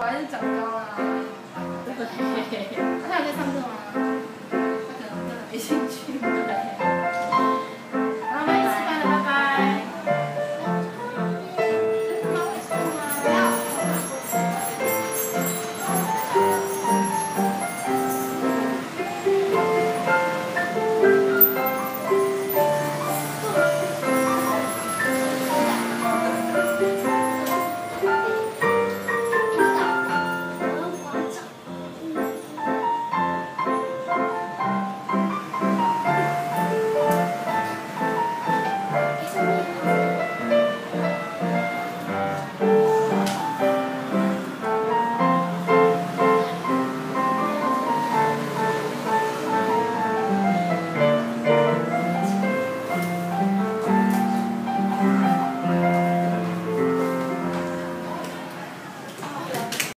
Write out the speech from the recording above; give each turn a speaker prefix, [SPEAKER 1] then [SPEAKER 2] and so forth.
[SPEAKER 1] 我还是长高了。
[SPEAKER 2] 对
[SPEAKER 1] 他还在上课吗